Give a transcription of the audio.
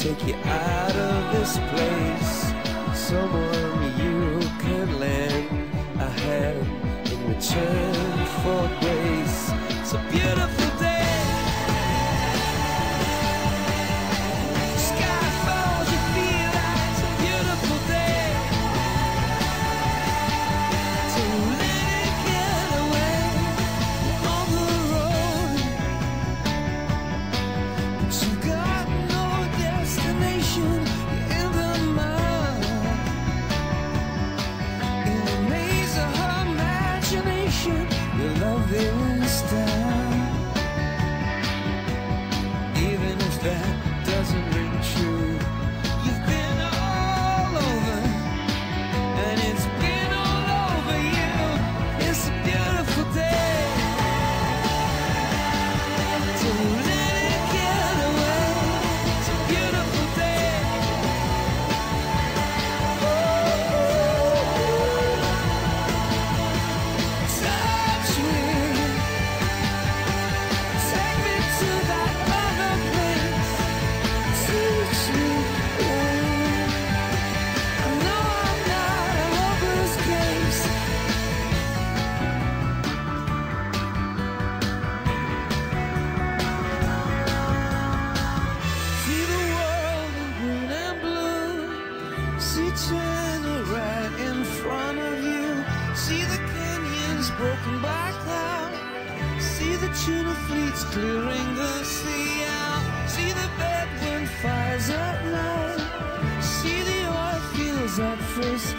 Take you out of this place. Someone you can lend a hand in return for your See China right in front of you. See the canyons broken by cloud. See the tuna fleets clearing the sea out. See the Bedouin fires at night. See the oil fields at first